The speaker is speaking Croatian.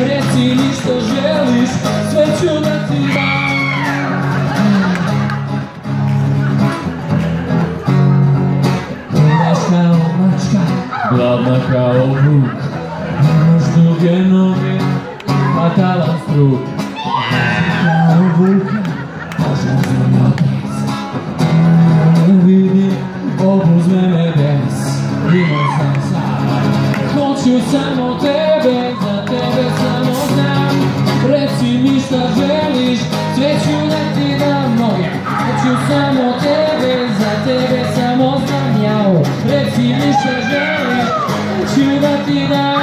Reci mi što želiš, sve ću da ti dam. Imaš kao mačka, glavna kao vuk. Imaš duge noge, fatalan struk Kao vuka, možda zemljotres Ne vidim, obuzme me sam Hoću samo tebe, mi šta želiš, sve ću da ti dam Moje, hoću samo tebe, za tebe samo znam Jao, reci mi šta želiš, sve ću da ti dam